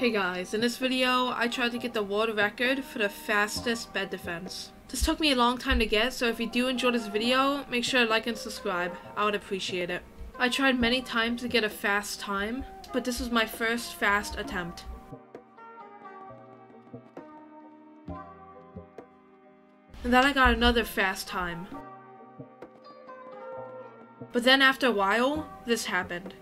Hey guys, in this video, I tried to get the world record for the fastest bed defense. This took me a long time to get, so if you do enjoy this video, make sure to like and subscribe. I would appreciate it. I tried many times to get a fast time, but this was my first fast attempt. And then I got another fast time. But then after a while, this happened.